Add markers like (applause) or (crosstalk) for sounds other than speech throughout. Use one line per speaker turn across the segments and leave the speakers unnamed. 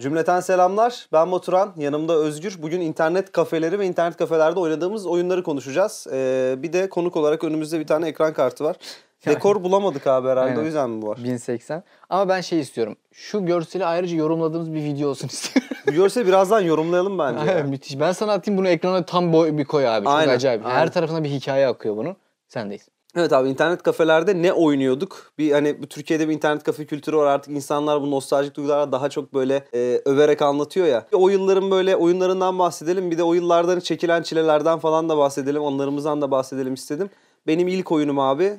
Cümleten selamlar. Ben Baturan, yanımda Özgür. Bugün internet kafeleri ve internet kafelerde oynadığımız oyunları konuşacağız. Ee, bir de konuk olarak önümüzde bir tane ekran kartı var. Dekor bulamadık abi herhalde
Aynen.
o yüzden mi bu var?
1080. Ama ben şey istiyorum. Şu görseli ayrıca yorumladığımız bir video olsun (laughs) istiyorum.
Bu görseli birazdan yorumlayalım bence.
Aynen, müthiş. Ben sana atayım bunu ekrana tam boy bir koy abi. Çok
Aynen,
acayip.
aynen.
Her tarafına bir hikaye akıyor bunun. Sendeyiz.
Evet abi internet kafelerde ne oynuyorduk? Bir hani bu Türkiye'de bir internet kafe kültürü var artık insanlar bu nostaljik duygularla daha çok böyle e, överek anlatıyor ya. O yılların böyle oyunlarından bahsedelim bir de o yıllardan çekilen çilelerden falan da bahsedelim onlarımızdan da bahsedelim istedim. Benim ilk oyunum abi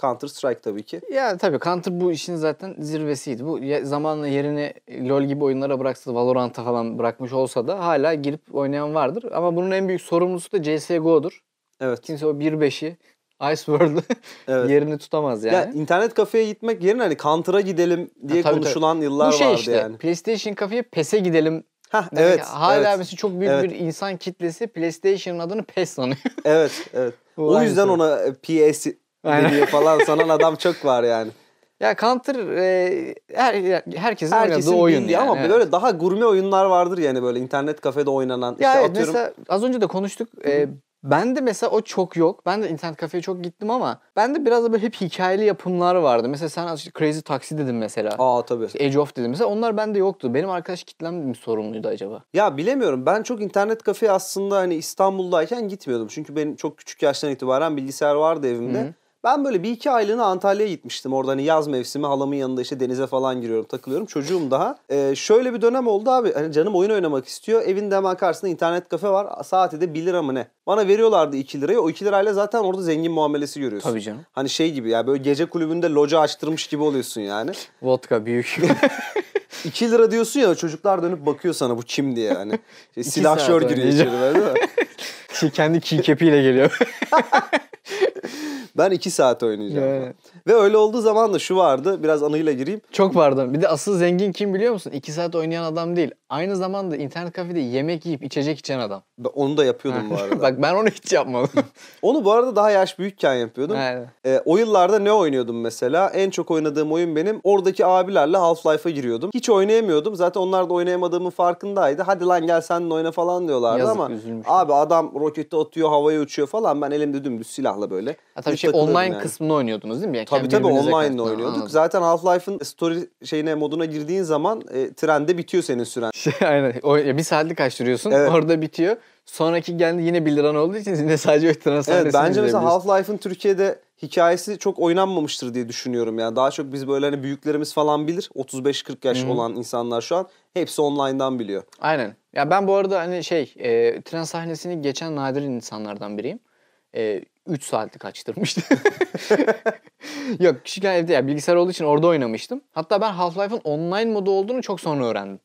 Counter Strike tabii ki.
Ya tabii Counter bu işin zaten zirvesiydi. Bu zamanla yerini LoL gibi oyunlara bıraksa Valorant'a falan bırakmış olsa da hala girip oynayan vardır. Ama bunun en büyük sorumlusu da CSGO'dur.
Evet.
Kimse o 1.5'i Ice World'ı (laughs)
Evet.
yerini tutamaz yani.
Ya internet kafeye gitmek yerine hani Counter'a gidelim diye
Ha, tabii,
konuşulan yıllar
bu şey
vardı
işte
yani.
PlayStation kafeye PES'e gidelim.
Hah,
demek.
evet.
Hala
evet.
mesela çok büyük
Evet.
bir insan kitlesi PlayStation'ın adını PES sanıyor. (laughs)
Evet, evet.
Bu (laughs)
o yüzden ona e, PS
Aynen.
deniyor falan sanan adam çok var yani.
ya Counter e, her, herkesin,
Herkesin
oynadığı oyun yani.
ama
evet.
böyle daha gurme oyunlar vardır yani böyle internet kafede oynanan.
Ya
işte
evet,
atıyorum
mesela az önce de konuştuk. E, ben de mesela o çok yok. Ben de internet kafeye çok gittim ama ben de biraz da böyle hep hikayeli yapımlar vardı. Mesela sen Crazy Taxi dedin mesela.
Aa tabii.
İşte Age of dedim. Mesela onlar bende yoktu. Benim arkadaş kitlem mi sorumluydu acaba?
Ya bilemiyorum. Ben çok internet kafeye aslında hani İstanbul'dayken gitmiyordum. Çünkü benim çok küçük yaştan itibaren bilgisayar vardı evimde.
Hı hı.
Ben böyle bir iki aylığına Antalya'ya gitmiştim. Orada hani yaz mevsimi halamın yanında işte denize falan giriyorum takılıyorum. Çocuğum daha. Ee, şöyle bir dönem oldu abi. Hani canım oyun oynamak istiyor. Evinde hemen karşısında internet kafe var. Saati de 1 lira mı ne? Bana veriyorlardı 2 lirayı. O 2 lirayla zaten orada zengin muamelesi görüyorsun.
Tabii canım.
Hani şey gibi ya böyle gece kulübünde loca açtırmış gibi oluyorsun yani.
Vodka büyük. (laughs)
2 lira diyorsun ya çocuklar dönüp bakıyor sana bu kim diye yani. (laughs) Şey, silahşör giriyor içeri böyle değil mi? (laughs)
Kendi keycapiyle geliyor.
Ben 2 saat oynayacağım.
Yani.
Ve öyle olduğu zaman da şu vardı. Biraz anıyla gireyim.
Çok pardon. Bir de asıl zengin kim biliyor musun? 2 saat oynayan adam değil. Aynı zamanda internet kafede yemek yiyip içecek içen adam.
Onu da yapıyordum bu (laughs) arada.
Bak ben onu hiç yapmadım. (laughs)
Onu bu arada daha yaş büyükken yapıyordum.
Yani.
Ee, o yıllarda ne oynuyordum mesela? En çok oynadığım oyun benim. Oradaki abilerle Half-Life'a giriyordum. Hiç oynayamıyordum. Zaten onlar da oynayamadığımın farkındaydı. Hadi lan gel sen de oyna falan diyorlardı
Yazık,
ama
üzülmüş.
abi adam roketi atıyor, havaya uçuyor falan. Ben elimde dümdüz silahla böyle.
Ha, tabii şey online
yani.
kısmını oynuyordunuz değil mi? Yani
Tabii tabii
birbirinize
online
karşı-
oynuyorduk.
Anladım.
Zaten Half-Life'ın story şeyine moduna girdiğin zaman e, trende bitiyor senin süren. (laughs)
Şey, aynen. O, ya bir saatlik açtırıyorsun.
Evet.
Orada bitiyor. Sonraki geldi yine 1 liran olduğu için yine sadece o tren sahnesini
Evet bence mesela. Half-Life'ın Türkiye'de hikayesi çok oynanmamıştır diye düşünüyorum yani. Daha çok biz böyle hani büyüklerimiz falan bilir. 35-40 yaş
Hı hı.
olan insanlar şu an hepsi online'dan biliyor.
Aynen. Ya ben bu arada hani şey e, tren sahnesini geçen nadir insanlardan biriyim. E, 3 saatlik açtırmıştım. (laughs) Yok küçükken evde ya bilgisayar olduğu için orada oynamıştım. Hatta ben Half-Life'ın online modu olduğunu çok sonra öğrendim.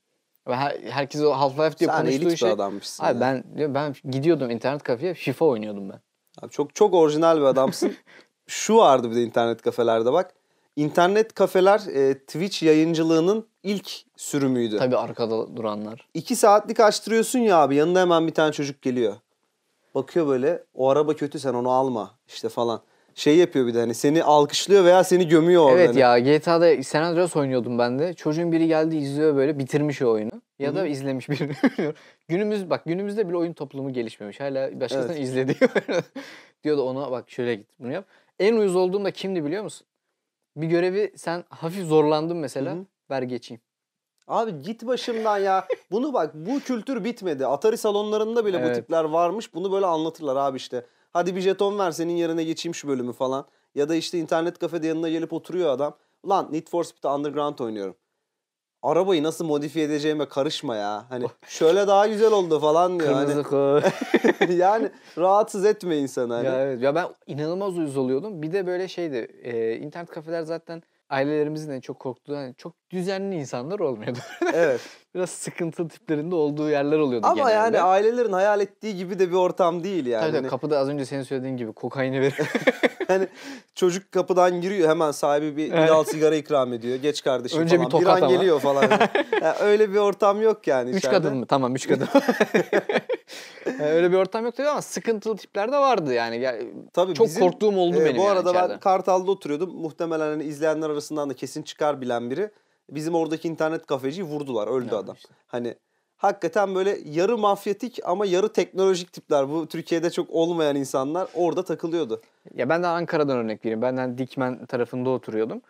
Her, herkes o Half-Life diye
Sen
konuştuğu şey.
adammışsın.
Abi
ya.
ben ben gidiyordum internet kafeye FIFA oynuyordum ben.
Abi çok çok orijinal bir adamsın. (laughs) Şu vardı bir de internet kafelerde bak. İnternet kafeler e, Twitch yayıncılığının ilk sürümüydü.
Tabii arkada duranlar.
2 saatlik açtırıyorsun ya abi yanına hemen bir tane çocuk geliyor. Bakıyor böyle o araba kötü sen onu alma işte falan. Şey yapıyor bir de hani seni alkışlıyor veya seni gömüyor orada.
Evet
hani.
ya GTA'da San Andreas oynuyordum ben de. Çocuğun biri geldi izliyor böyle bitirmiş o oyunu. Ya da
Hı hı.
izlemiş birini (laughs) bilmiyorum. Günümüz bak günümüzde bile oyun toplumu gelişmemiş. Hala başkasının
Evet.
izlediği (laughs) diyor da ona bak şöyle git bunu yap. En uyuz olduğum da kimdi biliyor musun? Bir görevi sen hafif zorlandın mesela.
Hı hı.
Ver geçeyim.
Abi git başımdan ya. Bunu bak bu kültür bitmedi. Atari salonlarında bile bu
Evet.
tipler varmış. Bunu böyle anlatırlar abi işte. Hadi bir jeton ver senin yerine geçeyim şu bölümü falan. Ya da işte internet kafede yanına gelip oturuyor adam. Ulan Need for Speed Underground oynuyorum. Arabayı nasıl modifiye edeceğime karışma ya. Hani (laughs) şöyle daha güzel oldu falan diyor. Hani,
Kırmızı koy. (laughs)
yani rahatsız etme insanı. Hani.
ya evet. Ya ben inanılmaz uyuz oluyordum. Bir de böyle şeydi. e, internet kafeler zaten ailelerimizin en çok korktuğu hani çok düzenli insanlar olmuyordu.
Evet. (laughs)
Biraz sıkıntılı tiplerinde olduğu yerler oluyordu
Ama
genelde.
yani ailelerin hayal ettiği gibi de bir ortam değil yani.
Tabii tabii,
Hani-
kapıda az önce senin söylediğin gibi kokaini verir. (laughs)
Hani çocuk kapıdan giriyor hemen sahibi bir
Evet.
bir al sigara ikram ediyor. Geç kardeşim
Önce
falan.
bir tokat
an
ama.
geliyor falan. (laughs) Yani öyle bir ortam yok yani
üç
içeride.
kadın mı? Tamam üç kadın. (laughs) Yani öyle bir ortam yok tabii ama sıkıntılı tipler de vardı yani. Ya,
Tabii
çok
bizim,
korktuğum oldu
e,
benim
Bu
yani
arada ben
içeride.
Kartal'da oturuyordum. Muhtemelen hani izleyenler arasından da kesin çıkar bilen biri. Bizim oradaki internet kafeciyi vurdular. Öldü
Ya
adam.
işte.
Hani hakikaten böyle yarı mafyatik ama yarı teknolojik tipler. Bu Türkiye'de çok olmayan insanlar orada takılıyordu.
Ya ben de Ankara'dan örnek vereyim. Benden Dikmen tarafında oturuyordum.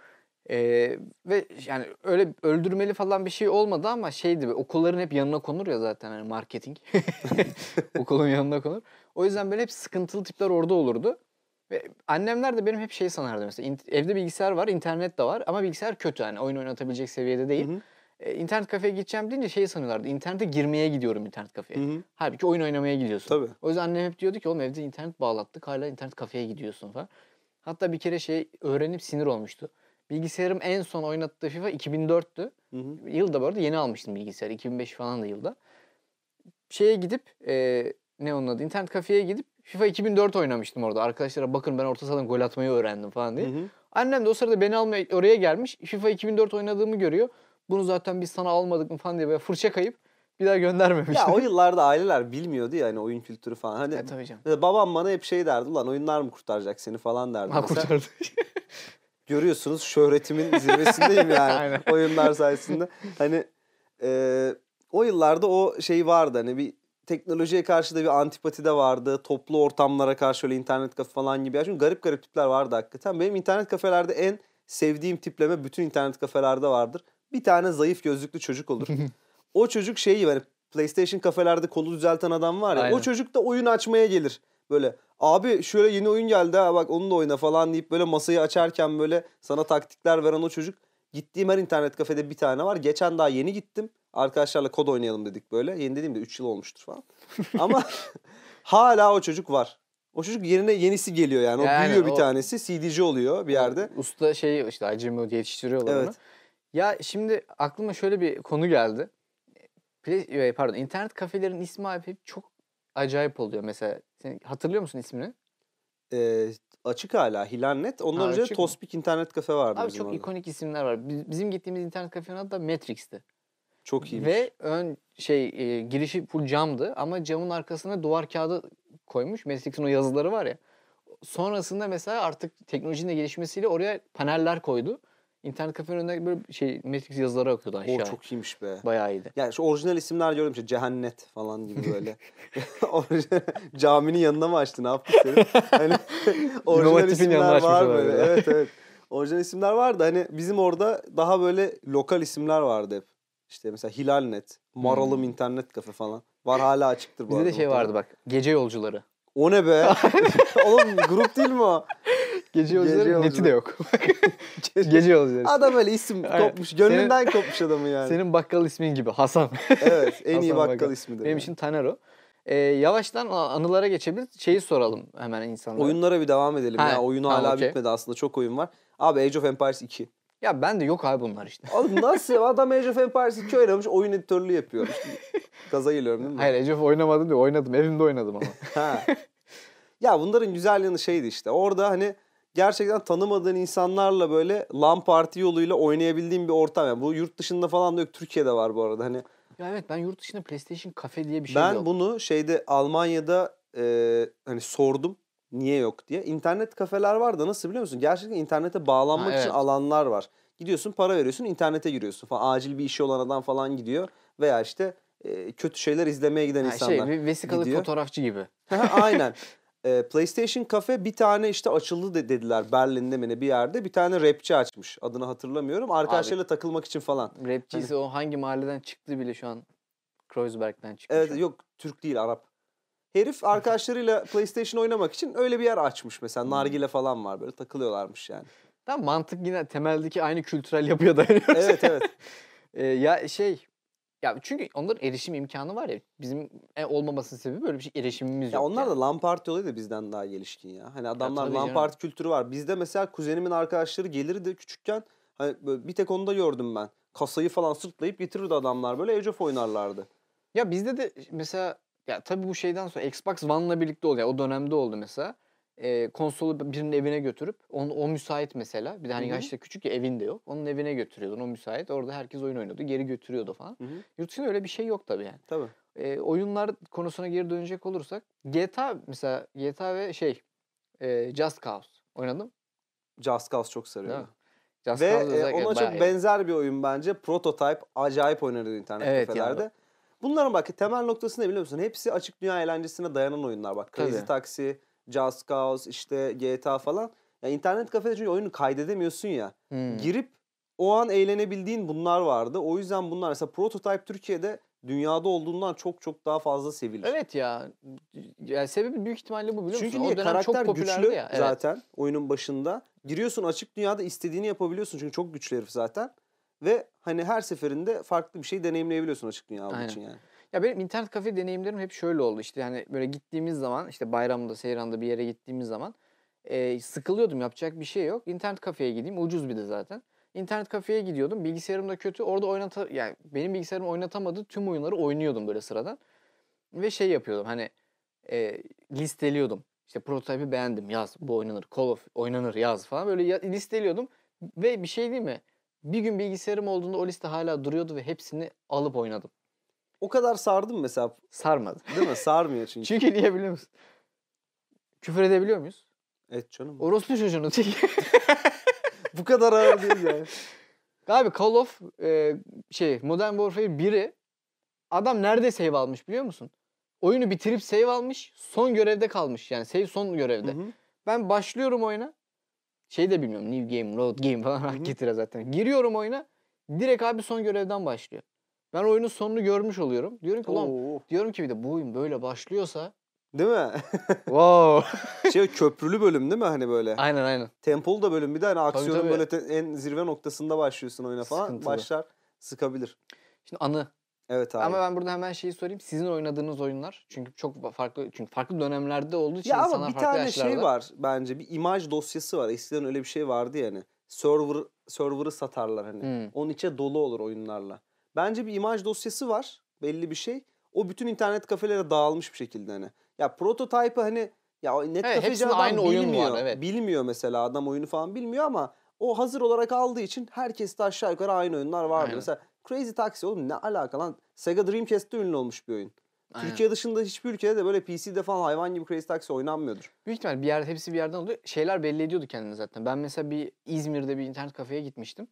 Ee, ve yani öyle öldürmeli falan bir şey olmadı ama şeydi okulların hep yanına konur ya zaten hani marketing. (laughs) (laughs) Okulun yanına konur. O yüzden böyle hep sıkıntılı tipler orada olurdu. Ve annemler de benim hep şey sanardı mesela. Evde bilgisayar var, internet de var ama bilgisayar kötü yani oyun oynatabilecek seviyede değil.
Hı hı.
E, internet kafeye gideceğim deyince şey sanıyorlardı. İnternete girmeye gidiyorum internet kafeye.
Hı hı.
Halbuki oyun oynamaya gidiyorsun.
Tabii.
O yüzden annem hep diyordu ki oğlum evde internet bağlattık hala internet kafeye gidiyorsun falan. Hatta bir kere şey öğrenip sinir olmuştu. Bilgisayarım en son oynattığı FIFA 2004'tü.
Hı hı.
Yılda bu arada yeni almıştım bilgisayarı. 2005 falan da yılda. Şeye gidip e, ne onun adı internet kafeye gidip FIFA 2004 oynamıştım orada. Arkadaşlara bakın ben orta sahadan gol atmayı öğrendim falan diye.
Hı hı.
Annem de o sırada beni almaya oraya gelmiş. FIFA 2004 oynadığımı görüyor. Bunu zaten biz sana almadık mı falan diye böyle fırça kayıp bir daha göndermemiş.
Ya o (laughs) yıllarda aileler bilmiyordu ya hani oyun kültürü falan. Hani
E, tabii canım.
Mesela babam bana hep şey derdi ulan oyunlar mı kurtaracak seni falan derdi.
Ha
Mesela
kurtardı. (laughs)
görüyorsunuz şöhretimin zirvesindeyim yani (laughs)
Aynen.
oyunlar sayesinde. Hani e, o yıllarda o şey vardı hani bir teknolojiye karşı da bir antipati de vardı. Toplu ortamlara karşı öyle internet kafe falan gibi. Ya çünkü garip garip tipler vardı hakikaten. Benim internet kafelerde en sevdiğim tipleme bütün internet kafelerde vardır. Bir tane zayıf gözlüklü çocuk olur. (laughs) o çocuk şeyi hani PlayStation kafelerde kolu düzelten adam var ya.
Aynen.
O çocuk da oyun açmaya gelir. Böyle abi şöyle yeni oyun geldi ha bak onu da oyna falan deyip böyle masayı açarken böyle sana taktikler veren o çocuk. Gittiğim her internet kafede bir tane var. Geçen daha yeni gittim. Arkadaşlarla kod oynayalım dedik böyle. Yeni dediğimde 3 yıl olmuştur falan. Ama (laughs) hala o çocuk var. O çocuk yerine yenisi geliyor yani. O
Yani
büyüyor bir
o-
tanesi. CD'ci oluyor bir yerde.
Usta şey işte acemi yetiştiriyorlar
Evet.
onu. Ya şimdi aklıma şöyle bir konu geldi. Play- e, pardon internet kafelerin ismi hep çok acayip oluyor. Mesela sen hatırlıyor musun ismini?
Ee, açık hala. Hilalnet. Ondan
Ha,
önce? Tospik internet kafe vardı
Abi çok
orada.
ikonik isimler var. Biz- Bizim gittiğimiz internet kafenin adı da Matrix'ti.
Çok iyiymiş.
Ve ön şey e, girişi full camdı ama camın arkasına duvar kağıdı koymuş. Matrix'in o yazıları var ya. Sonrasında mesela artık teknolojinin de gelişmesiyle oraya paneller koydu. İnternet kafenin önünde böyle şey Matrix yazıları akıyordu aşağı.
O çok iyiymiş be.
Bayağı iyiydi.
Yani şu orijinal isimler gördüm işte Cehennet falan gibi böyle. (laughs) Caminin yanına mı açtı ne yaptı senin? Hani (laughs) orijinal isimler var böyle. Evet evet. Orijinal isimler vardı. Hani bizim orada daha böyle lokal isimler vardı hep. İşte mesela Hilalnet, Maralım
Hmm.
internet kafe falan. Var hala açıktır bu
Bizde de
arada
şey
muhtemelen.
vardı bak. Gece yolcuları.
O ne be? (laughs) Oğlum grup değil mi o?
Gece yolcuları
Gece
neti de (laughs)
yolcuları.
yok. Gece yolcuları.
Adam öyle isim
Aynen.
kopmuş. Gönlünden kopmuş adamın yani.
Senin bakkal ismin gibi Hasan.
Evet en iyi
Hasan
bakkal
Bakkal.
ismidir.
Benim
yani.
için Taner o. Ee, yavaştan anılara geçebiliriz. Şeyi soralım hemen insanlara.
Oyunlara bir devam edelim
Ha,
ya. Oyunu
tamam,
hala
okey.
bitmedi aslında. Çok oyun var. Abi Age of Empires 2.
Ya ben de yok abi bunlar işte.
Oğlum nasıl? (laughs) Adam Age of Empires 2 oynamış. Oyun editörlüğü yapıyor. İşte gaza geliyorum değil mi?
Hayır Age of oynamadım diyor. Oynadım. Evimde oynadım ama. (laughs)
Ha. ya bunların güzel yanı şeydi işte. Orada hani gerçekten tanımadığın insanlarla böyle LAN parti yoluyla oynayabildiğin bir ortam. Yani bu yurt dışında falan da yok. Türkiye'de var bu arada. Hani
ya evet ben yurt dışında PlayStation Cafe diye bir şey
ben
yok.
bunu şeyde Almanya'da e, hani sordum niye yok diye. İnternet kafeler var da nasıl biliyor musun? Gerçekten internete bağlanmak
Ha,
için
evet.
alanlar var. Gidiyorsun para veriyorsun internete giriyorsun falan. Acil bir işi olan adam falan gidiyor. Veya işte e, kötü şeyler izlemeye giden
Ha,
insanlar.
şey vesikalık
gidiyor.
fotoğrafçı gibi. (laughs)
Aynen. (laughs) E, PlayStation Cafe bir tane işte açıldı de- dediler Berlin'de mi ne bir yerde. Bir tane rapçi açmış. Adını hatırlamıyorum. Arkadaşlarıyla takılmak için falan.
Rapçi ise o hangi mahalleden çıktığı bile şu an Kreuzberg'den çıkmış.
Evet yok Türk değil Arap. Herif arkadaşlarıyla PlayStation oynamak için öyle bir yer açmış mesela. Nargile falan var böyle takılıyorlarmış yani.
Tam mantık yine temeldeki aynı kültürel yapıya (laughs) dayanıyor.
Evet evet.
Ee, ya şey ya çünkü onların erişim imkanı var ya bizim e, olmamasının sebebi böyle bir şey erişimimiz
ya
yok.
onlar
yani.
da LAN parti olayı da bizden daha gelişkin ya. Hani adamlar
canım.
parti kültürü var. Bizde mesela kuzenimin arkadaşları gelirdi küçükken. Hani bir tek onda gördüm ben. Kasayı falan sırtlayıp getirirdi adamlar böyle Age of oynarlardı.
Ya bizde de mesela ya tabii bu şeyden sonra Xbox One'la birlikte oldu. Yani o dönemde oldu mesela. Ee, konsolu birinin evine götürüp onu, o müsait mesela. Bir de hani yaşta küçük ya evinde yok. Onun evine götürüyordun o müsait. Orada herkes oyun oynuyordu. Geri götürüyordu falan.
Hı hı.
Yurt dışında öyle bir şey yok tabii yani.
Tabii.
Ee, oyunlar konusuna geri dönecek olursak GTA mesela GTA ve şey e, Just Cause oynadım.
Just Cause çok sarıyor.
Just
Ve e, ona çok benzer bir oyun bence. Prototype acayip oynanıyor internet
Evet
kafelerde.
ya.
Bunların bak temel noktası ne biliyor musun? Hepsi açık dünya eğlencesine dayanan oyunlar bak. Crazy
Tabii.
Taxi, Just Cause, işte GTA falan. Ya internet kafede çünkü oyunu kaydedemiyorsun ya.
Hmm.
Girip o an eğlenebildiğin bunlar vardı. O yüzden bunlar mesela Prototype Türkiye'de dünyada olduğundan çok çok daha fazla sevilir.
Evet ya. Yani sebebi büyük ihtimalle bu biliyor
Çünkü
musun?
niye?
O dönem
Karakter
çok
güçlü
ya. Evet.
zaten oyunun başında. Giriyorsun açık dünyada istediğini yapabiliyorsun çünkü çok güçlü herif zaten. Ve hani her seferinde farklı bir şey deneyimleyebiliyorsun açık dünya olduğu için yani.
Ya benim internet kafe deneyimlerim hep şöyle oldu. İşte yani böyle gittiğimiz zaman işte bayramda, seyranda bir yere gittiğimiz zaman e, sıkılıyordum. Yapacak bir şey yok. İnternet kafeye gideyim. Ucuz bir de zaten. İnternet kafeye gidiyordum. Bilgisayarım da kötü. Orada oynata yani benim bilgisayarım oynatamadığı tüm oyunları oynuyordum böyle sıradan. Ve şey yapıyordum. Hani e, listeliyordum. İşte prototipi beğendim. Yaz bu oynanır. Call of oynanır yaz falan. Böyle ya- listeliyordum. Ve bir şey değil mi? Bir gün bilgisayarım olduğunda o liste hala duruyordu ve hepsini alıp oynadım.
O kadar sardım mesela
Sarmadı.
değil mi? Sarmıyor çünkü. (laughs)
Çünkü niye biliyor musun? Küfür edebiliyor muyuz?
Et canım.
Orospu çocuğunu çek. (laughs)
Bu kadar ağır değil yani.
Abi Call of e, şey Modern Warfare 1'i adam nerede save almış biliyor musun? Oyunu bitirip save almış. Son görevde kalmış. Yani save son görevde.
Hı hı.
Ben başlıyorum oyuna. Şey de bilmiyorum. New game, road game falan hak getire zaten. Giriyorum oyuna. Direkt abi son görevden başlıyor. Ben oyunun sonunu görmüş oluyorum. Diyorum ki ulan
Oo.
diyorum ki bir de bu oyun böyle başlıyorsa
Değil mi? (laughs)
wow. (laughs)
şey köprülü bölüm değil mi hani böyle?
aynen aynen.
Tempolu da bölüm bir de hani aksiyonun
tabii.
böyle te- en zirve noktasında başlıyorsun oyuna falan.
Sıkıntılı.
Başlar sıkabilir.
Şimdi anı
Evet abi.
Ama ben burada hemen şeyi sorayım. Sizin oynadığınız oyunlar çünkü çok farklı çünkü farklı dönemlerde olduğu için
Ya ama
insanlar
bir
farklı
tane
yaşlarda.
şey var bence. Bir imaj dosyası var. Eskiden öyle bir şey vardı yani. Server server'ı satarlar hani.
Hmm.
Onun içe dolu olur oyunlarla. Bence bir imaj dosyası var. Belli bir şey. O bütün internet kafelere dağılmış bir şekilde hani. Ya prototype'ı hani ya net
Evet,
kafeci adam
aynı oyun var,
bilmiyor.
evet.
Bilmiyor mesela adam oyunu falan bilmiyor ama o hazır olarak aldığı için herkes de aşağı yukarı aynı oyunlar vardı.
Aynen.
Mesela Crazy Taxi oğlum ne alaka lan? Sega Dreamcast'te ünlü olmuş bir oyun.
Aynen.
Türkiye dışında hiçbir ülkede de böyle PC'de falan hayvan gibi Crazy Taxi oynanmıyordur.
Büyük ihtimal bir yerde hepsi bir yerden oluyor. Şeyler belli ediyordu kendini zaten. Ben mesela bir İzmir'de bir internet kafeye gitmiştim.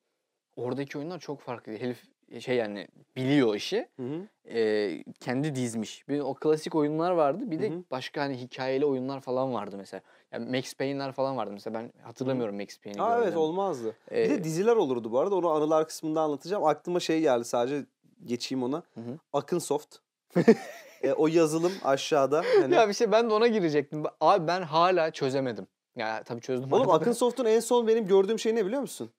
Oradaki oyunlar çok farklı. Herif şey yani biliyor işi.
Hı hı.
Ee, kendi dizmiş. Bir o klasik oyunlar vardı. Bir de
Hı hı.
başka hani hikayeli oyunlar falan vardı mesela. Yani Max Payne'ler falan vardı mesela. Ben hatırlamıyorum Max Payne'i.
Aa evet olmazdı. Bir
Ee,
de diziler olurdu bu arada. Onu anılar kısmında anlatacağım. Aklıma şey geldi sadece geçeyim ona.
Hı hı.
Akınsoft. e, o yazılım aşağıda. Hani...
Ya bir şey ben de ona girecektim. Abi ben hala çözemedim. Ya tabii çözdüm.
Oğlum
artık.
Akınsoft'un en son benim gördüğüm şey ne biliyor musun?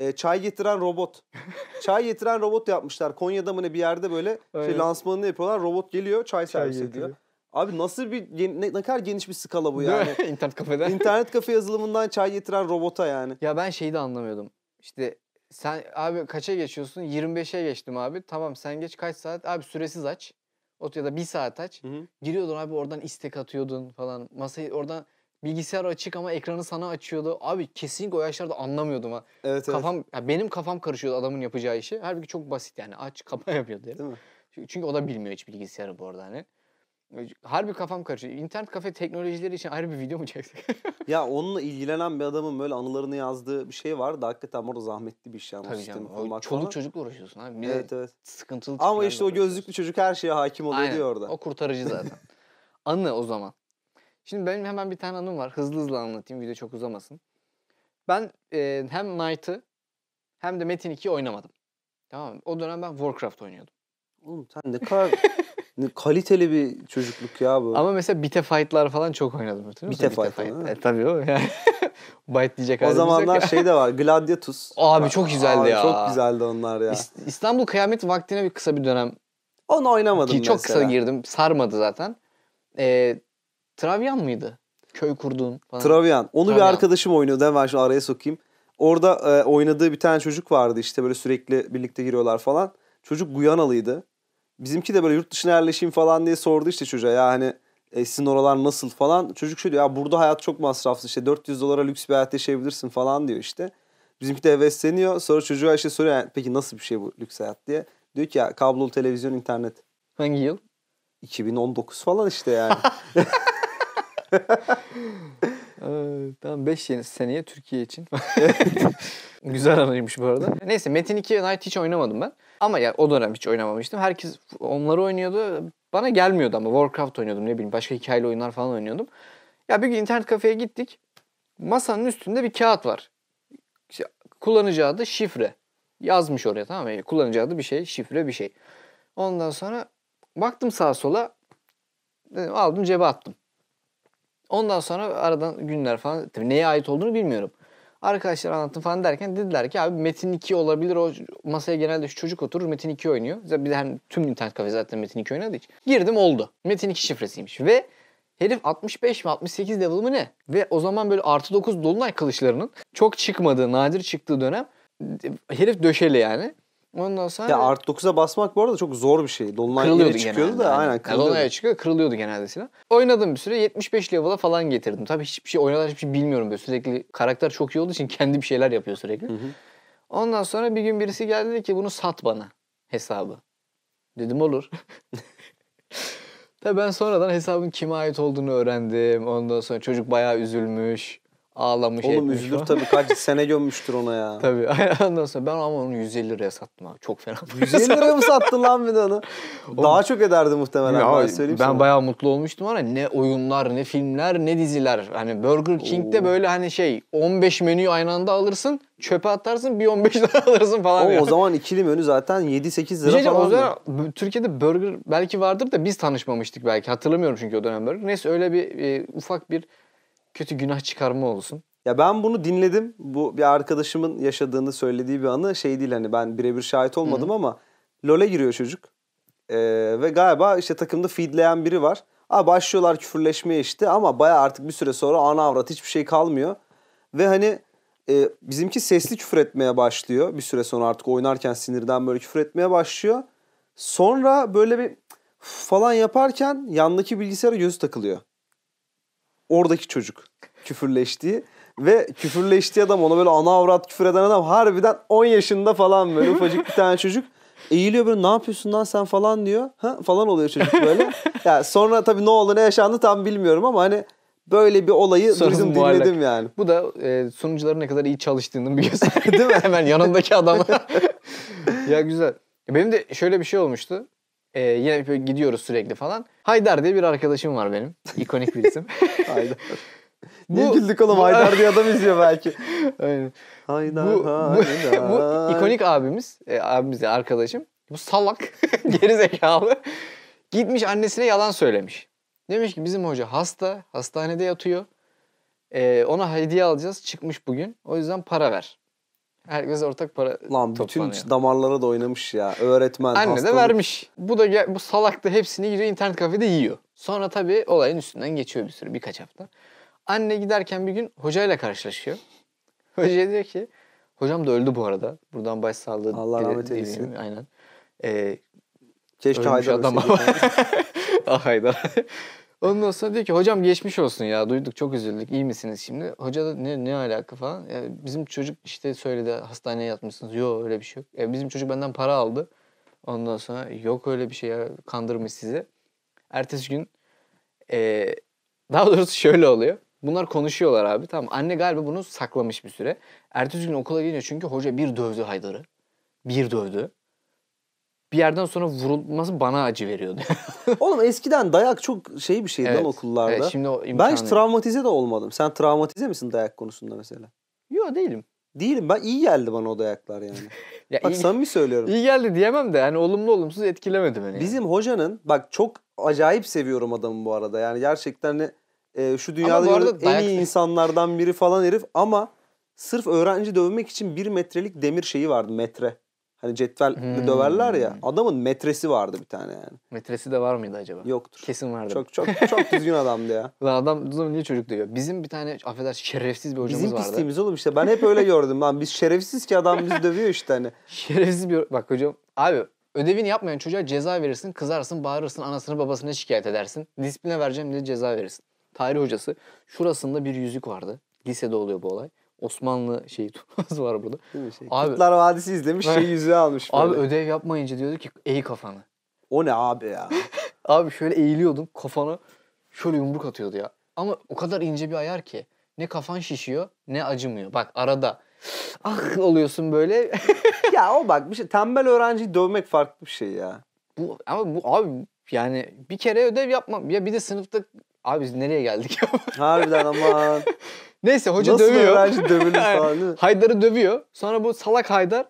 E, çay getiren robot. (laughs) çay getiren robot yapmışlar. Konya'da mı ne bir yerde böyle şey, lansmanını yapıyorlar. Robot geliyor çay servis ediyor. Abi nasıl bir ne, ne kadar geniş bir skala bu yani. (laughs)
İnternet kafede.
İnternet kafe yazılımından çay getiren robota yani.
Ya ben şeyi de anlamıyordum. İşte sen abi kaça geçiyorsun? 25'e geçtim abi. Tamam sen geç kaç saat? Abi süresiz aç. Ot ya da bir saat aç.
Hı hı.
Giriyordun abi oradan istek atıyordun falan. Masayı oradan bilgisayar açık ama ekranı sana açıyordu. Abi kesinlikle o yaşlarda anlamıyordum ha.
Evet evet.
Kafam ya benim kafam karışıyordu adamın yapacağı işi. Halbuki çok basit yani. Aç kapa (laughs) yapıyordu. herif.
Değil mi?
Çünkü çünkü o da bilmiyor hiç bilgisayarı bu arada hani. Harbi kafam karışıyor. İnternet kafe teknolojileri için ayrı bir video mu çeksek? (laughs)
Ya onunla ilgilenen bir adamın böyle anılarını yazdığı bir şey var da hakikaten orada zahmetli bir iş yani
Tabii canım. O çoluk
falan.
çocukla uğraşıyorsun abi. Bir
Evet evet.
sıkıntılı
Ama işte o gözlüklü çocuk her şeye hakim oluyor
Aynen.
diyor orada.
O kurtarıcı (laughs) zaten. Anı o zaman. Şimdi benim hemen bir tane anım var. Hızlı hızlı anlatayım. Video çok uzamasın. Ben e, hem Knight'ı hem de Metin 2'yi oynamadım. Tamam mı? O dönem ben Warcraft oynuyordum.
Oğlum sen ne kadar (laughs) kaliteli bir çocukluk ya bu.
Ama mesela Bite Fight'lar falan çok oynadım. hatırlıyor musun?
Bite Fight, mi?
E, tabii o yani. Byte diyecek
o zamanlar şey de var. Gladiatus.
Abi çok güzeldi
Abi
ya.
Çok güzeldi onlar ya.
İs- İstanbul Kıyamet Vakti'ne bir kısa bir dönem
Onu oynamadım
ki çok
mesela.
kısa girdim. Sarmadı zaten. E, Travyan mıydı? Köy kurduğun falan.
Travian. Onu bir
Travian.
arkadaşım oynuyordu. Hemen şu araya sokayım. Orada e, oynadığı bir tane çocuk vardı işte böyle sürekli birlikte giriyorlar falan. Çocuk Guyanalıydı. Bizimki de böyle yurt dışına yerleşeyim falan diye sordu işte çocuğa ya hani e, sizin oralar nasıl falan. Çocuk şöyle ya burada hayat çok masraflı işte 400 dolara lüks bir hayat yaşayabilirsin falan diyor işte. Bizimki de hevesleniyor. Sonra çocuğa işte soruyor yani, peki nasıl bir şey bu lüks hayat diye. Diyor ki ya kablolu televizyon internet.
Hangi yıl?
2019 falan işte yani. (laughs)
tamam 5 yeni seneye Türkiye için. (laughs) (laughs) Güzel anıymış bu arada. Neyse Metin 2 Night hiç oynamadım ben. Ama ya o dönem hiç oynamamıştım. Herkes onları oynuyordu. Bana gelmiyordu ama Warcraft oynuyordum ne bileyim başka hikayeli oyunlar falan oynuyordum. Ya bir gün internet kafeye gittik. Masanın üstünde bir kağıt var. İşte kullanıcı adı şifre. Yazmış oraya tamam mı? Kullanıcı adı bir şey, şifre bir şey. Ondan sonra baktım sağa sola. Dedim, aldım cebe attım. Ondan sonra aradan günler falan tabii neye ait olduğunu bilmiyorum. Arkadaşlar anlattım falan derken dediler ki abi Metin 2 olabilir. O masaya genelde şu çocuk oturur Metin 2 oynuyor. Bir de hani tüm internet kafe zaten Metin 2 oynadığı için. Girdim oldu. Metin 2 şifresiymiş. Ve herif 65 mi 68 level mı ne? Ve o zaman böyle artı 9 dolunay kılıçlarının çok çıkmadığı, nadir çıktığı dönem herif döşeli yani. Ondan sonra
Ya Art 9'a basmak bu arada çok zor bir şey. Dolunay
kırılıyordu
çıkıyordu
genelde.
da aynen kırılıyordu.
Dolunay'a çıkıyor kırılıyordu genelde silah. Oynadım bir süre 75 level'a falan getirdim. Tabii hiçbir şey oynadan hiçbir şey bilmiyorum böyle sürekli karakter çok iyi olduğu için kendi bir şeyler yapıyor sürekli.
Hı hı.
Ondan sonra bir gün birisi geldi dedi ki bunu sat bana hesabı. Dedim olur. (laughs) Tabii ben sonradan hesabın kime ait olduğunu öğrendim. Ondan sonra çocuk bayağı üzülmüş. Ağlamış
Oğlum
etmiş
üzülür tabii kaç (laughs) sene gömmüştür ona ya.
Tabii. (laughs) Ondan sonra ben ama onu 150 liraya sattım abi. Çok fena.
150 liraya mı sattın lan bir de onu? Daha çok ederdi muhtemelen
Ya,
ben söyleyeyim
ben
sana.
bayağı mutlu olmuştum ama ne oyunlar, ne filmler, ne diziler. Hani Burger King'de
Oo.
böyle hani şey 15 menüyü aynı anda alırsın, çöpe atarsın, bir 15 (laughs) lira alırsın falan.
o, o zaman ikili menü zaten 7-8
Bir
lira
şey diyeceğim,
falan.
o zaman Türkiye'de burger belki vardır da biz tanışmamıştık belki. Hatırlamıyorum çünkü o dönem burger. Neyse öyle bir e, ufak bir kötü günah çıkarma olsun.
Ya ben bunu dinledim. Bu bir arkadaşımın yaşadığını söylediği bir anı. Şey değil hani ben birebir şahit olmadım ama LoL'e giriyor çocuk. Ee, ve galiba işte takımda feedleyen biri var. Abi başlıyorlar küfürleşmeye işte ama baya artık bir süre sonra ana avrat hiçbir şey kalmıyor. Ve hani e, bizimki sesli küfür etmeye başlıyor. Bir süre sonra artık oynarken sinirden böyle küfür etmeye başlıyor. Sonra böyle bir falan yaparken yandaki bilgisayara gözü takılıyor. Oradaki çocuk küfürleştiği ve küfürleştiği adam ona böyle ana avrat küfür eden adam harbiden 10 yaşında falan böyle ufacık bir tane çocuk eğiliyor böyle ne yapıyorsun lan sen falan diyor. Ha falan oluyor çocuk böyle. ya sonra tabii ne oldu ne yaşandı tam bilmiyorum ama hani böyle bir olayı
Sonrası
duydum
muallak.
dinledim yani.
Bu da e, sunucuların ne kadar iyi çalıştığının bir göstergesi. (laughs) Değil mi? Hemen yanındaki adam. (laughs) ya güzel. Benim de şöyle bir şey olmuştu. E, yine gidiyoruz sürekli falan. Haydar diye bir arkadaşım var benim. İkonik bir isim. (laughs)
Haydar.
Bu-
Niye güldük oğlum
bu-
Haydar diye adam izliyor belki. (laughs)
Aynen.
Haydar,
Bu, bu,
Haydar.
bu ikonik abimiz, e, abimiz de arkadaşım. Bu salak, (laughs) geri zekalı. Gitmiş annesine yalan söylemiş. Demiş ki bizim hoca hasta, hastanede yatıyor. E, ona hediye alacağız, çıkmış bugün. O yüzden para ver. Herkes ortak para
Lan bütün damarlara da oynamış ya. Öğretmen,
Anne de
hastalık.
vermiş. Bu da gel- bu salak da hepsini gidiyor internet kafede yiyor. Sonra tabii olayın üstünden geçiyor bir süre birkaç hafta. Anne giderken bir gün hocayla karşılaşıyor. (laughs) Hoca diyor ki hocam da öldü bu arada. Buradan başsağlığı
Allah
dile-
rahmet
dileyim.
eylesin.
Aynen. Ee,
Keşke
ölmüş
Haydar
adam
ölseydi. (laughs)
ah Haydar. Ondan sonra diyor ki hocam geçmiş olsun ya duyduk çok üzüldük iyi misiniz şimdi? Hoca da ne, ne alaka falan. Ya bizim çocuk işte söyledi hastaneye yatmışsınız. Yok öyle bir şey yok. E, bizim çocuk benden para aldı. Ondan sonra yok öyle bir şey ya kandırmış sizi. Ertesi gün e, daha doğrusu şöyle oluyor. Bunlar konuşuyorlar abi tamam. Anne galiba bunu saklamış bir süre. Ertesi gün okula geliyor çünkü hoca bir dövdü Haydar'ı. Bir dövdü. Bir yerden sonra vurulması bana acı veriyordu. (laughs)
Oğlum eskiden dayak çok şey bir şeydi lan
Evet,
okullarda.
evet, şimdi o
ben hiç travmatize de olmadım. Sen travmatize misin dayak konusunda mesela?
Yok değilim.
Değilim. Ben iyi geldi bana o dayaklar yani. (laughs)
Ya
Bak
iyi,
samimi söylüyorum.
iyi geldi diyemem de hani olumlu olumsuz etkilemedi beni. yani.
Bizim hocanın bak çok acayip seviyorum adamı bu arada. Yani gerçekten hani, e, şu dünyada gördüğüm en
dayak-
iyi insanlardan biri falan herif ama sırf öğrenci dövmek için bir metrelik demir şeyi vardı metre. Hani cetvelle
Hmm.
döverler ya. Adamın metresi vardı bir tane yani.
Metresi de var mıydı acaba?
Yoktur.
Kesin vardı.
Çok çok çok (laughs) düzgün adamdı ya.
Lan adam adam niye çocuk dövüyor? Bizim bir tane affedersin şerefsiz bir hocamız
Bizim
vardı.
pisliğimiz oğlum işte. Ben hep öyle gördüm lan. Biz şerefsiz ki adam bizi dövüyor işte hani. (laughs)
Şerefsiz bir bak hocam. Abi ödevini yapmayan çocuğa ceza verirsin, kızarsın, bağırırsın, anasını babasına şikayet edersin. Disipline vereceğim diye ceza verirsin. Tarih hocası şurasında bir yüzük vardı. Lisede oluyor bu olay. Osmanlı şeyi (laughs) turnuvası var burada.
Değil mi şey?
Abi-
Kurtlar Vadisi izlemiş şey yüzüğü almış (laughs) böyle.
Abi ödev yapmayınca diyordu ki eğ kafanı.
o ne abi ya? (laughs)
Abi şöyle eğiliyordum kafana şöyle yumruk atıyordu ya. Ama o kadar ince bir ayar ki. ne kafan şişiyor ne acımıyor. Bak arada ah oluyorsun böyle.
ya o bak bir şey tembel öğrenciyi dövmek farklı bir şey ya.
bu ama bu abi yani bir kere ödev yapmam. Ya bir de sınıfta abi biz nereye geldik ya?
Harbiden aman.
Neyse hoca
Nasıl
dövüyor.
öğrenci dövülür (laughs) falan değil mi?
Haydar'ı dövüyor. Sonra bu salak Haydar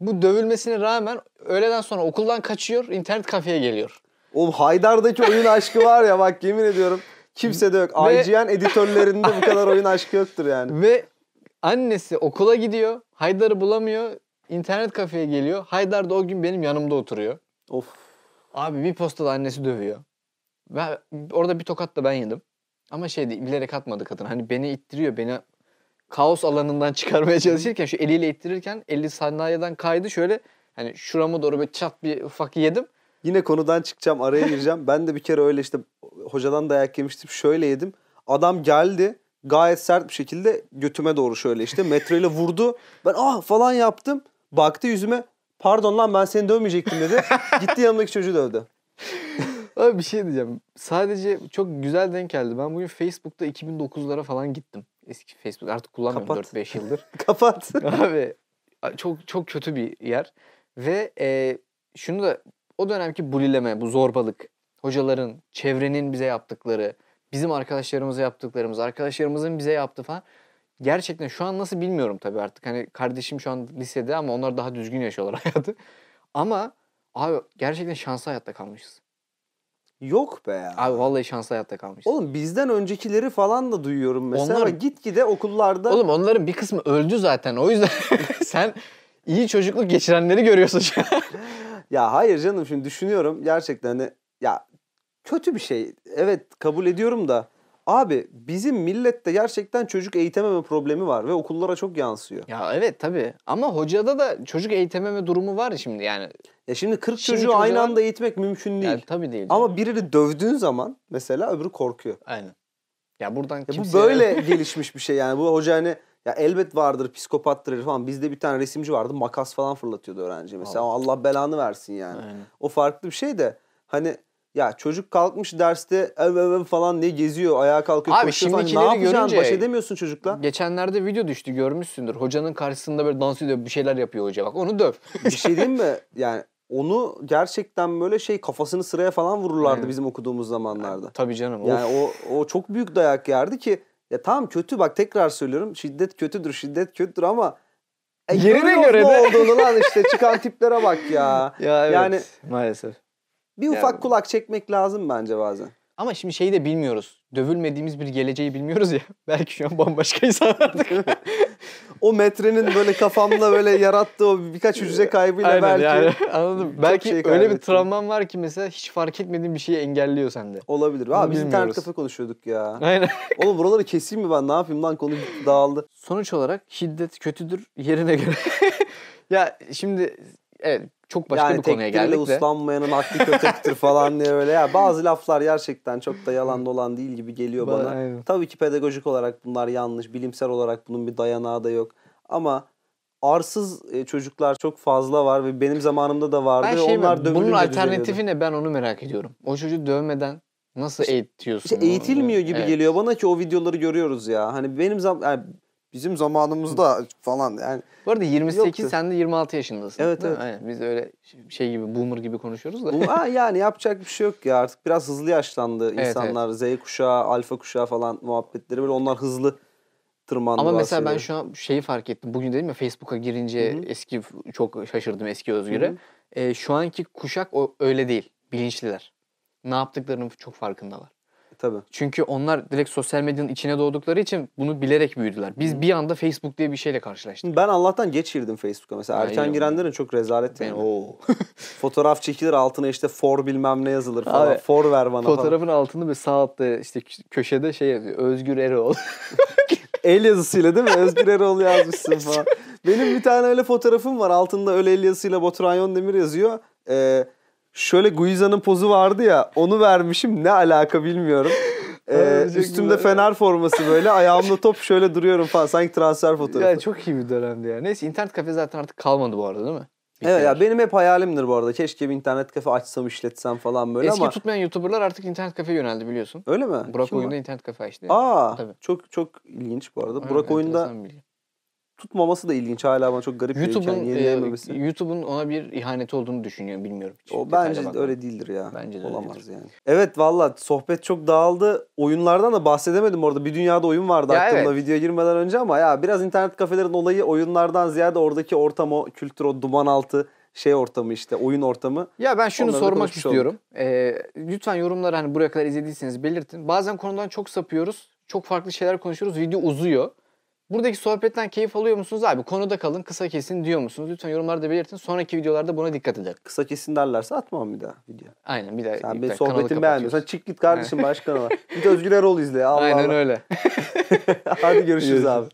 bu dövülmesine rağmen öğleden sonra okuldan kaçıyor, internet kafeye geliyor.
Oğlum Haydar'daki oyun aşkı var ya bak yemin ediyorum kimse de yok.
Ve-
IGN editörlerinde bu kadar oyun aşkı yoktur yani.
Ve annesi okula gidiyor. Haydar'ı bulamıyor. internet kafeye geliyor. Haydar da o gün benim yanımda oturuyor.
Of.
Abi bir postada annesi dövüyor. Ve orada bir tokat da ben yedim. Ama şey değil, bilerek atmadı kadın. Hani beni ittiriyor, beni kaos alanından (laughs) çıkarmaya çalışırken şu eliyle ittirirken eli sandalyeden kaydı şöyle hani şurama doğru böyle çat bir ufak yedim.
Yine konudan çıkacağım araya (laughs) gireceğim. Ben de bir kere öyle işte hocadan dayak yemiştim. Şöyle yedim. Adam geldi gayet sert bir şekilde götüme doğru şöyle işte metreyle vurdu. Ben ah falan yaptım. Baktı yüzüme. Pardon lan ben seni dövmeyecektim dedi. (laughs) Gitti yanımdaki çocuğu dövdü.
Abi bir şey diyeceğim. Sadece çok güzel denk geldi. Ben bugün Facebook'ta 2009'lara falan gittim. Eski Facebook artık kullanmıyorum
Kapat.
4-5 yıldır. (laughs)
Kapat. (laughs)
Abi çok çok kötü bir yer. Ve e, şunu da o dönemki bulileme, bu zorbalık, hocaların, çevrenin bize yaptıkları, bizim arkadaşlarımıza yaptıklarımız, arkadaşlarımızın bize yaptığı falan. Gerçekten şu an nasıl bilmiyorum tabii artık. Hani kardeşim şu an lisede ama onlar daha düzgün yaşıyorlar (laughs) hayatı. Ama abi gerçekten şanslı hayatta kalmışız.
Yok be ya.
Abi vallahi şanslı hayatta kalmışız.
Oğlum bizden öncekileri falan da duyuyorum mesela.
Onlar-
Gitgide okullarda
Oğlum onların bir kısmı öldü zaten. O yüzden (laughs) sen iyi çocukluk geçirenleri görüyorsun şu an. (laughs)
Ya hayır canım şimdi düşünüyorum gerçekten hani ya kötü bir şey. Evet kabul ediyorum da abi bizim millette gerçekten çocuk eğitememe problemi var ve okullara çok yansıyor.
Ya evet tabii. Ama hocada da çocuk eğitememe durumu var şimdi yani.
Ya şimdi 40
Şimdi
çocuğu aynı anda eğitmek mümkün değil.
Yani tabii değil.
Ama birini dövdüğün zaman mesela öbürü korkuyor.
Aynen. Ya buradan
Ya
kimseye...
bu böyle (laughs) gelişmiş bir şey yani. Bu hoca hani ya elbet vardır psikopattır falan. Bizde bir tane resimci vardı makas falan fırlatıyordu öğrenci mesela. Allah belanı versin yani.
Aynen.
O farklı bir şey de hani ya çocuk kalkmış derste ev ev falan diye geziyor ayağa kalkıyor
Abi
koşuyor falan. Ne yapacaksın
görünce-
baş edemiyorsun çocukla.
Geçenlerde video düştü görmüşsündür. Hocanın karşısında böyle dans ediyor bir şeyler yapıyor hoca bak onu döv.
bir şey diyeyim mi yani onu gerçekten böyle şey kafasını sıraya falan vururlardı
Aynen.
bizim okuduğumuz zamanlarda.
Tabii canım.
Yani
of.
o o çok büyük dayak yerdi ki ya tamam kötü bak tekrar söylüyorum şiddet kötüdür şiddet kötüdür ama e,
Yerine göre
ne
de.
olduğunu lan işte çıkan tiplere bak ya. (laughs)
Ya evet
Yani-
maalesef.
Bir ufak kulak çekmek lazım bence bazen.
Ama şimdi şeyi de bilmiyoruz. Dövülmediğimiz bir geleceği bilmiyoruz ya. (laughs) Belki şu an bambaşka insanlardık.
O metrenin böyle kafamda böyle yarattığı o birkaç hücre kaybıyla
Aynen
belki
yani anladım. Belki
şey
öyle bir travman var ki mesela hiç fark etmediğin bir şeyi engelliyor sende.
olabilir.
Bunu
Abi biz internet kafe konuşuyorduk ya.
Aynen.
Oğlum buraları keseyim mi ben ne yapayım lan konu dağıldı.
Sonuç olarak şiddet kötüdür yerine göre. (laughs) ya şimdi evet çok başka
yani
bir konuya geldik de.
uslanmayanın aklı kötektir falan diye böyle. Ya bazı laflar gerçekten çok da yalan dolan değil gibi geliyor
Ba-
bana.
aynen.
Tabii ki pedagojik olarak bunlar yanlış. Bilimsel olarak bunun bir dayanağı da yok. Ama arsız e, çocuklar çok fazla var ve benim zamanımda da vardı.
Ben şey
onlar
mi, bunun alternatifi ne ben onu merak ediyorum. O çocuğu dövmeden nasıl eğitiyorsun?
İşte
onu?
eğitilmiyor gibi
Evet.
geliyor bana ki o videoları görüyoruz ya. Hani benim zam yani bizim zamanımızda falan yani
Bu arada 28
Yoktu.
sen de 26 yaşındasın.
Evet, evet.
Aynen. Biz öyle şey gibi boomer gibi konuşuyoruz da.
ha, yani yapacak bir şey yok ya. Artık biraz hızlı yaşlandı
Evet,
insanlar. Z kuşağı, alfa kuşağı falan muhabbetleri böyle onlar hızlı tırmandı.
Ama mesela ben şu an şeyi fark ettim. Bugün dedim ya Facebook'a girince
Hı hı.
eski çok şaşırdım eski Özgür'e. Ee, şu anki kuşak o öyle değil. Bilinçliler. Ne yaptıklarının çok farkındalar.
Tabii.
Çünkü onlar direkt sosyal medyanın içine doğdukları için bunu bilerek büyüdüler. Biz bir anda Facebook diye bir şeyle karşılaştık.
Ben Allah'tan geç girdim Facebook'a mesela. Erken
iyi
girenlerin çok rezalet yani.
oo. (laughs)
Fotoğraf çekilir altına işte for bilmem ne yazılır falan.
Abi,
for ver bana falan.
Fotoğrafın altında bir sağ altta işte kö- köşede şey yazıyor. Özgür Eroğlu. (laughs)
El yazısıyla değil mi? Özgür Eroğlu yazmışsın falan. (laughs) Benim bir tane öyle fotoğrafım var. Altında öyle el yazısıyla Baturan Yondemir yazıyor. Ee, şöyle Guiza'nın pozu vardı ya. Onu vermişim. Ne alaka bilmiyorum. (laughs) Ee, üstümde
güzel.
fener forması böyle. Ayağımda top şöyle duruyorum falan. Sanki transfer fotoğrafı.
ya çok iyi bir dönemdi ya. Neyse internet kafe zaten artık kalmadı bu arada değil mi?
Evet ya benim hep hayalimdir bu arada. Keşke bir internet kafe açsam işletsem falan böyle
Eski
ama.
tutmayan YouTuber'lar artık internet kafeye yöneldi biliyorsun.
Öyle mi?
Burak
Kim
oyunda
var?
internet kafe açtı.
Aa
Tabii.
çok çok ilginç bu arada.
Evet,
Burak oyunda. Tutmaması da ilginç hala bana çok garip.
YouTube'un
Yani
e. YouTube'un ona bir ihaneti olduğunu düşünüyorum bilmiyorum. Hiç
O bence de
bakmadım.
öyle değildir ya.
Bence de
Olamaz
öyledir.
yani. Evet valla sohbet çok dağıldı. Oyunlardan da bahsedemedim orada. Bir dünyada oyun vardı
Ya
aklımda
evet.
videoya girmeden önce ama ya biraz internet kafelerin olayı oyunlardan ziyade oradaki ortam o kültür o duman altı şey ortamı işte oyun ortamı.
Ya ben şunu
Onları
sormak istiyorum. Ee, lütfen yorumları hani buraya kadar izlediyseniz belirtin. Bazen konudan çok sapıyoruz. Çok farklı şeyler konuşuyoruz. Video uzuyor. Buradaki sohbetten keyif alıyor musunuz abi? Konuda kalın, kısa kesin diyor musunuz? Lütfen yorumlarda belirtin. Sonraki videolarda buna dikkat edelim.
Kısa kesin derlerse atmam bir daha video.
Aynen bir daha.
Sen
kanalı
sohbetimi beğenmiyorsan çık git kardeşim başka kanala. Git Özgür Erol izle. Allah
Aynen
Allah.
öyle. (laughs)
Hadi
Görüşürüz.
abi.